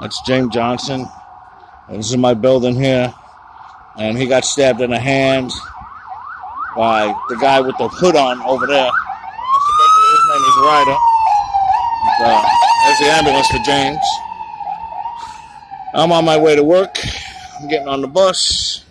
That's James Johnson. This is my building here. And he got stabbed in the hand by the guy with the hood on over there. His name is Ryder. Uh, there's the ambulance for James. I'm on my way to work. I'm getting on the bus.